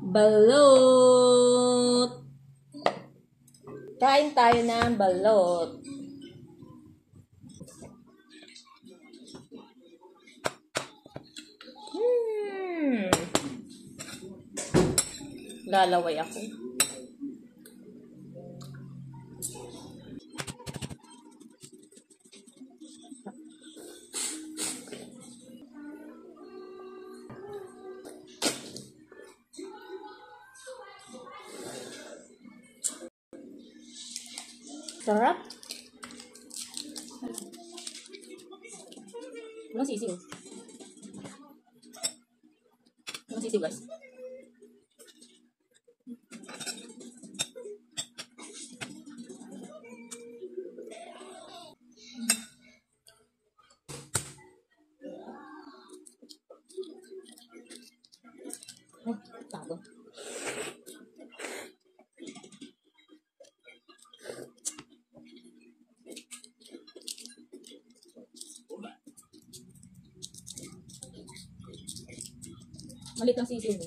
Balot! Kain tayo ng balot. Hmm. Lalaway ako. Serap. Belum sih isi guys. Belum sih isi guys. Oh. Malit ang sisiw mo.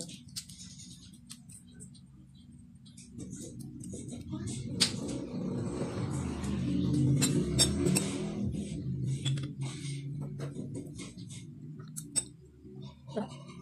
Thank